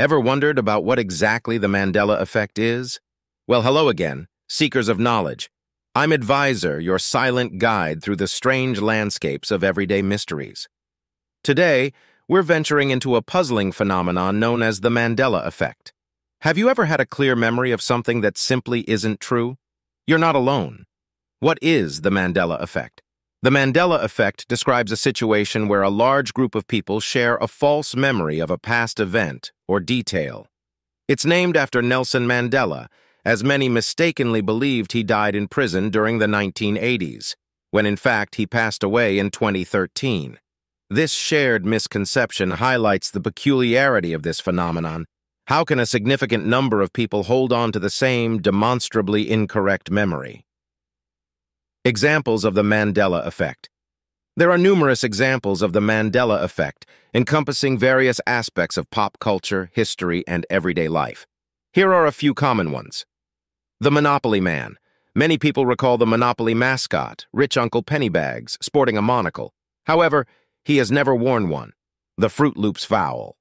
Ever wondered about what exactly the Mandela effect is? Well, hello again, seekers of knowledge. I'm Adviser, your silent guide through the strange landscapes of everyday mysteries. Today, we're venturing into a puzzling phenomenon known as the Mandela effect. Have you ever had a clear memory of something that simply isn't true? You're not alone. What is the Mandela effect? The Mandela effect describes a situation where a large group of people share a false memory of a past event or detail. It's named after Nelson Mandela, as many mistakenly believed he died in prison during the 1980s, when in fact he passed away in 2013. This shared misconception highlights the peculiarity of this phenomenon. How can a significant number of people hold on to the same demonstrably incorrect memory? Examples of the Mandela Effect There are numerous examples of the Mandela Effect, encompassing various aspects of pop culture, history, and everyday life. Here are a few common ones. The Monopoly Man. Many people recall the Monopoly mascot, Rich Uncle Pennybags, sporting a monocle. However, he has never worn one. The Froot Loops Fowl.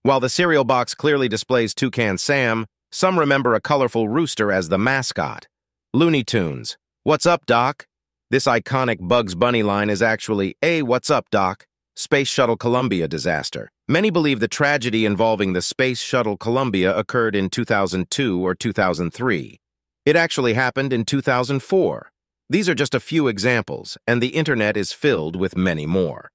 While the cereal box clearly displays Toucan Sam, some remember a colorful rooster as the mascot. Looney Tunes. What's up, Doc? This iconic Bugs Bunny line is actually, a what's up, Doc? Space Shuttle Columbia disaster. Many believe the tragedy involving the Space Shuttle Columbia occurred in 2002 or 2003. It actually happened in 2004. These are just a few examples, and the internet is filled with many more.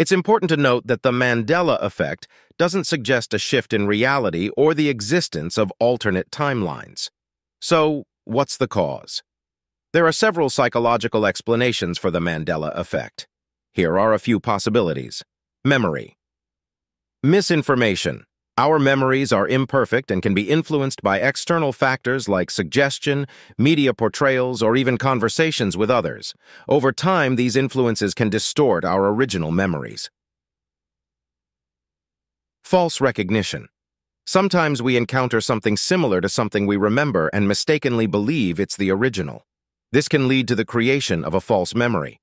It's important to note that the Mandela effect doesn't suggest a shift in reality or the existence of alternate timelines. So, what's the cause? There are several psychological explanations for the Mandela effect. Here are a few possibilities. Memory. Misinformation. Our memories are imperfect and can be influenced by external factors like suggestion, media portrayals, or even conversations with others. Over time, these influences can distort our original memories. False recognition. Sometimes we encounter something similar to something we remember and mistakenly believe it's the original. This can lead to the creation of a false memory.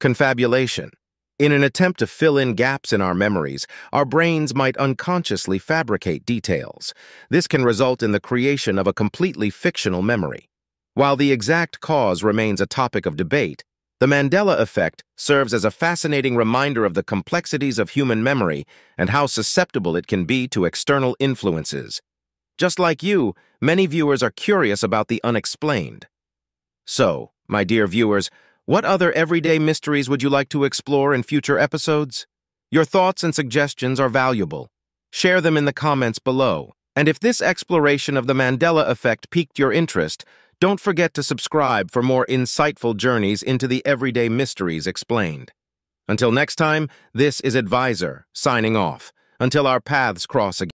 Confabulation. In an attempt to fill in gaps in our memories, our brains might unconsciously fabricate details. This can result in the creation of a completely fictional memory. While the exact cause remains a topic of debate, the Mandela effect serves as a fascinating reminder of the complexities of human memory and how susceptible it can be to external influences. Just like you, many viewers are curious about the unexplained. So, my dear viewers, what other everyday mysteries would you like to explore in future episodes? Your thoughts and suggestions are valuable. Share them in the comments below. And if this exploration of the Mandela effect piqued your interest, don't forget to subscribe for more insightful journeys into the everyday mysteries explained. Until next time, this is Adviser, signing off. Until our paths cross again.